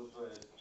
Ну, то